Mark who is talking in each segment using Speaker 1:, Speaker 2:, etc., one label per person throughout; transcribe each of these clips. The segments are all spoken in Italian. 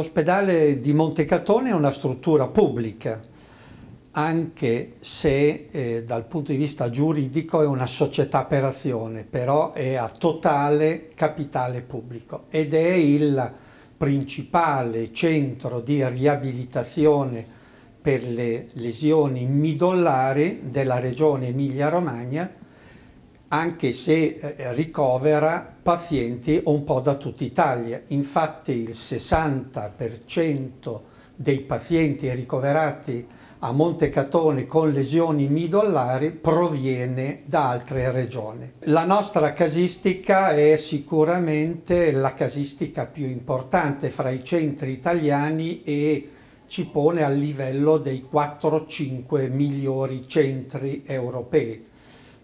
Speaker 1: L'ospedale di Montecatone è una struttura pubblica, anche se eh, dal punto di vista giuridico è una società per azione, però è a totale capitale pubblico ed è il principale centro di riabilitazione per le lesioni midollari della regione Emilia-Romagna anche se eh, ricovera pazienti un po' da tutta Italia. Infatti il 60% dei pazienti ricoverati a Montecatone con lesioni midollari proviene da altre regioni. La nostra casistica è sicuramente la casistica più importante fra i centri italiani e ci pone al livello dei 4-5 migliori centri europei.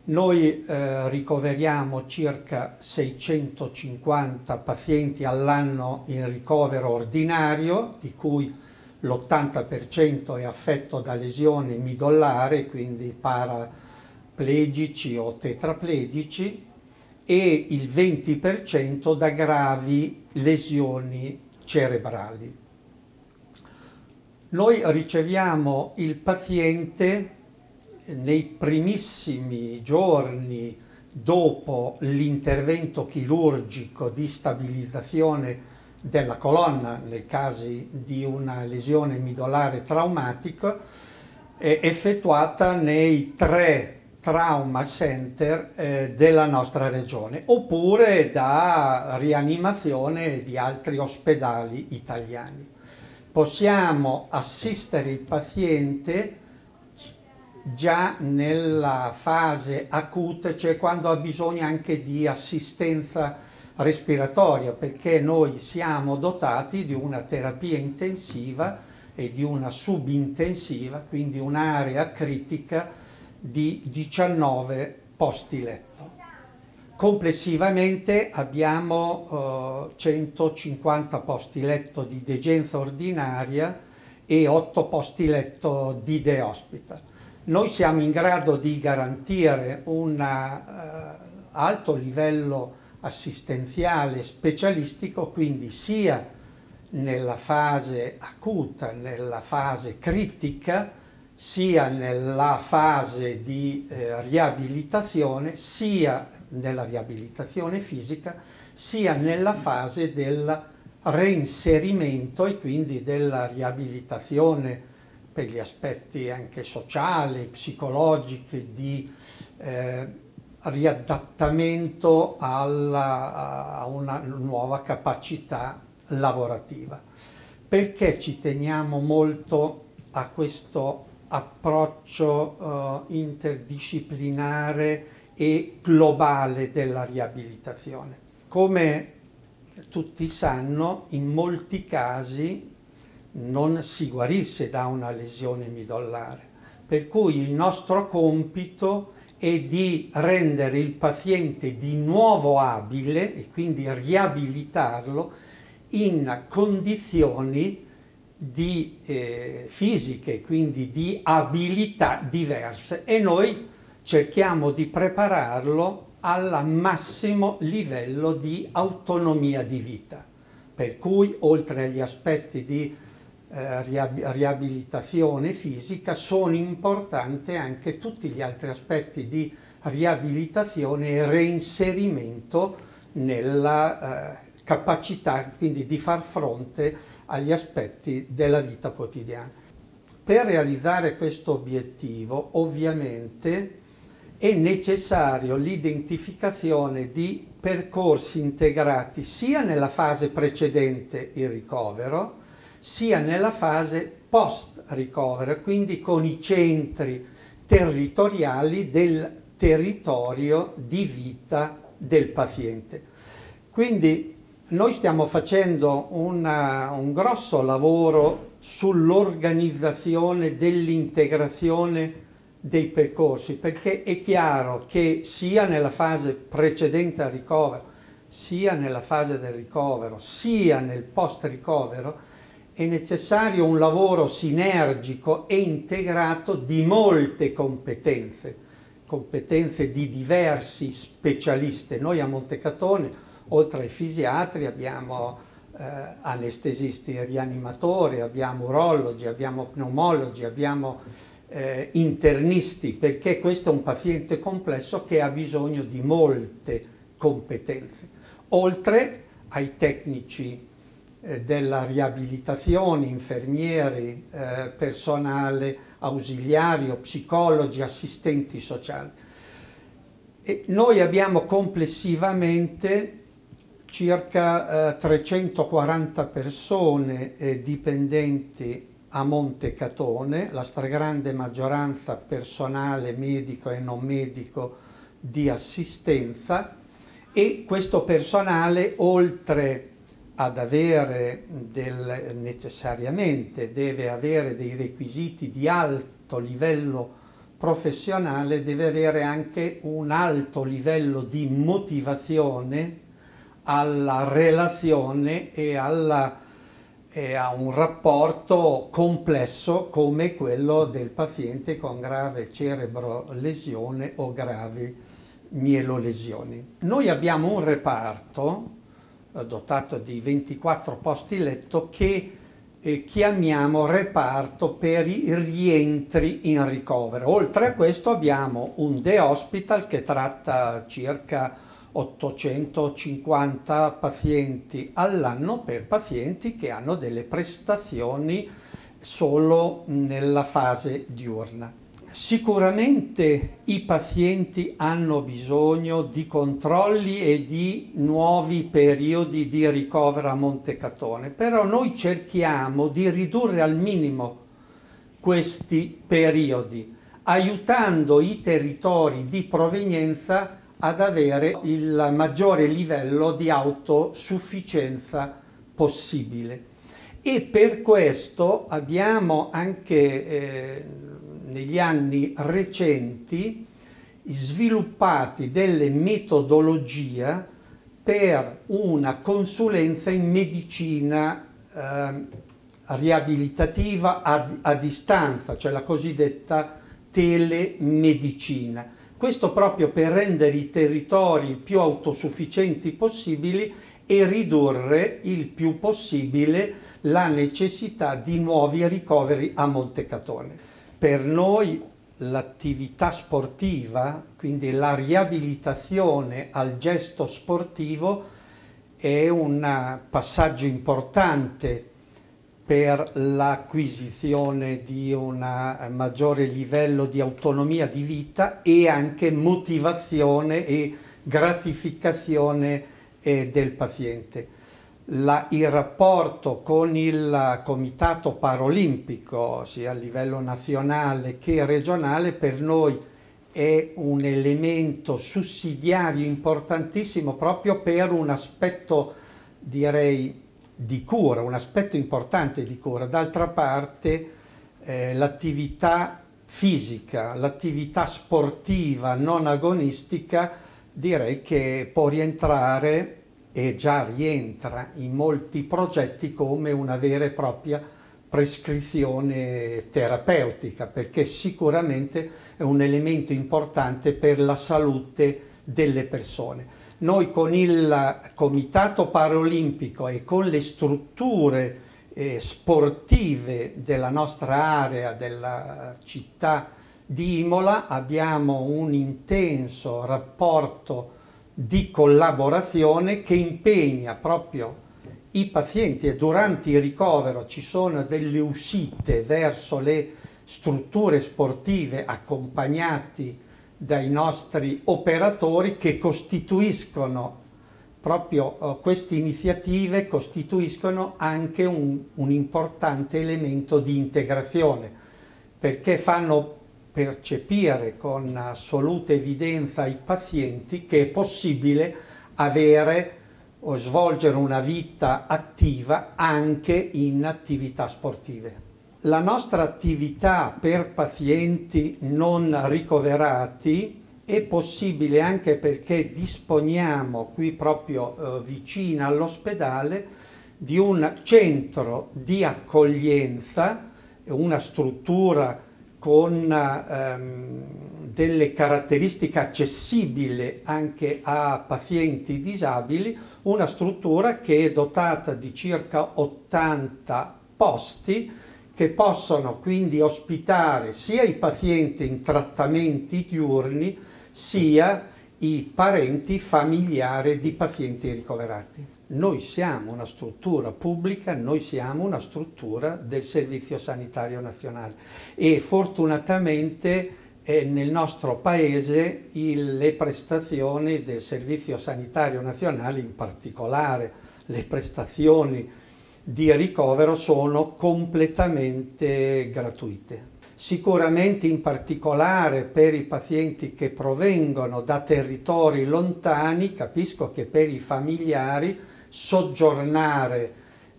Speaker 1: Noi eh, ricoveriamo circa 650 pazienti all'anno in ricovero ordinario, di cui l'80% è affetto da lesioni midollari, quindi paraplegici o tetraplegici, e il 20% da gravi lesioni cerebrali. Noi riceviamo il paziente nei primissimi giorni dopo l'intervento chirurgico di stabilizzazione della colonna nei casi di una lesione midolare traumatica effettuata nei tre trauma center eh, della nostra regione oppure da rianimazione di altri ospedali italiani. Possiamo assistere il paziente già nella fase acuta, cioè quando ha bisogno anche di assistenza respiratoria, perché noi siamo dotati di una terapia intensiva e di una subintensiva, quindi un'area critica di 19 posti letto. Complessivamente abbiamo eh, 150 posti letto di degenza ordinaria e 8 posti letto di day hospital noi siamo in grado di garantire un uh, alto livello assistenziale specialistico, quindi sia nella fase acuta, nella fase critica, sia nella fase di eh, riabilitazione, sia nella riabilitazione fisica, sia nella fase del reinserimento e quindi della riabilitazione per gli aspetti anche sociali, psicologici, di eh, riadattamento alla, a una nuova capacità lavorativa. Perché ci teniamo molto a questo approccio eh, interdisciplinare e globale della riabilitazione? Come tutti sanno, in molti casi non si guarisse da una lesione midollare. Per cui il nostro compito è di rendere il paziente di nuovo abile e quindi riabilitarlo in condizioni di, eh, fisiche, quindi di abilità diverse e noi cerchiamo di prepararlo al massimo livello di autonomia di vita. Per cui oltre agli aspetti di eh, riabilitazione fisica, sono importanti anche tutti gli altri aspetti di riabilitazione e reinserimento nella eh, capacità quindi di far fronte agli aspetti della vita quotidiana. Per realizzare questo obiettivo ovviamente è necessario l'identificazione di percorsi integrati sia nella fase precedente il ricovero, sia nella fase post ricovero, quindi con i centri territoriali del territorio di vita del paziente. Quindi noi stiamo facendo una, un grosso lavoro sull'organizzazione dell'integrazione dei percorsi, perché è chiaro che sia nella fase precedente al ricovero, sia nella fase del ricovero, sia nel post ricovero, è necessario un lavoro sinergico e integrato di molte competenze, competenze di diversi specialisti. Noi a Montecatone, oltre ai fisiatri, abbiamo eh, anestesisti rianimatori, abbiamo urologi, abbiamo pneumologi, abbiamo eh, internisti, perché questo è un paziente complesso che ha bisogno di molte competenze, oltre ai tecnici della riabilitazione, infermieri, eh, personale ausiliario, psicologi, assistenti sociali. E noi abbiamo complessivamente circa eh, 340 persone eh, dipendenti a Montecatone, la stragrande maggioranza personale medico e non medico di assistenza e questo personale oltre ad avere del, necessariamente deve avere dei requisiti di alto livello professionale, deve avere anche un alto livello di motivazione alla relazione e, alla, e a un rapporto complesso come quello del paziente con grave cerebro lesione o gravi mielolesioni. Noi abbiamo un reparto dotato di 24 posti letto che eh, chiamiamo reparto per i rientri in ricovero. Oltre a questo abbiamo un day hospital che tratta circa 850 pazienti all'anno per pazienti che hanno delle prestazioni solo nella fase diurna. Sicuramente i pazienti hanno bisogno di controlli e di nuovi periodi di ricovero a Montecatone, però noi cerchiamo di ridurre al minimo questi periodi, aiutando i territori di provenienza ad avere il maggiore livello di autosufficienza possibile. E per questo abbiamo anche eh, negli anni recenti sviluppati delle metodologie per una consulenza in medicina eh, riabilitativa a, a distanza, cioè la cosiddetta telemedicina. Questo proprio per rendere i territori più autosufficienti possibili e ridurre il più possibile la necessità di nuovi ricoveri a Montecatone. Per noi l'attività sportiva, quindi la riabilitazione al gesto sportivo, è un passaggio importante per l'acquisizione di un maggiore livello di autonomia di vita e anche motivazione e gratificazione eh, del paziente la, il rapporto con il Comitato Paralimpico, sia a livello nazionale che regionale, per noi è un elemento sussidiario importantissimo proprio per un aspetto, direi, di cura, un aspetto importante di cura. D'altra parte eh, l'attività fisica, l'attività sportiva non agonistica direi che può rientrare e già rientra in molti progetti come una vera e propria prescrizione terapeutica perché sicuramente è un elemento importante per la salute delle persone. Noi con il Comitato Paralimpico e con le strutture eh, sportive della nostra area, della città di Imola, abbiamo un intenso rapporto di collaborazione che impegna proprio i pazienti e durante il ricovero ci sono delle uscite verso le strutture sportive accompagnati dai nostri operatori che costituiscono proprio uh, queste iniziative costituiscono anche un, un importante elemento di integrazione perché fanno percepire con assoluta evidenza ai pazienti che è possibile avere o svolgere una vita attiva anche in attività sportive. La nostra attività per pazienti non ricoverati è possibile anche perché disponiamo qui proprio eh, vicino all'ospedale di un centro di accoglienza, una struttura con ehm, delle caratteristiche accessibili anche a pazienti disabili, una struttura che è dotata di circa 80 posti che possono quindi ospitare sia i pazienti in trattamenti diurni sia i parenti familiari di pazienti ricoverati. Noi siamo una struttura pubblica, noi siamo una struttura del Servizio Sanitario Nazionale e fortunatamente eh, nel nostro paese il, le prestazioni del Servizio Sanitario Nazionale, in particolare le prestazioni di ricovero, sono completamente gratuite. Sicuramente in particolare per i pazienti che provengono da territori lontani, capisco che per i familiari soggiornare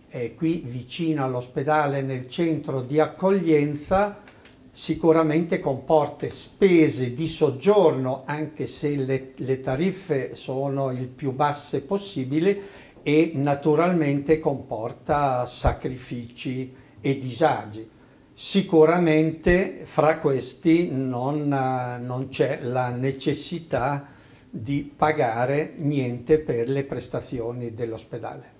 Speaker 1: eh, qui vicino all'ospedale nel centro di accoglienza sicuramente comporta spese di soggiorno anche se le, le tariffe sono il più basse possibile e naturalmente comporta sacrifici e disagi. Sicuramente fra questi non, non c'è la necessità di pagare niente per le prestazioni dell'ospedale.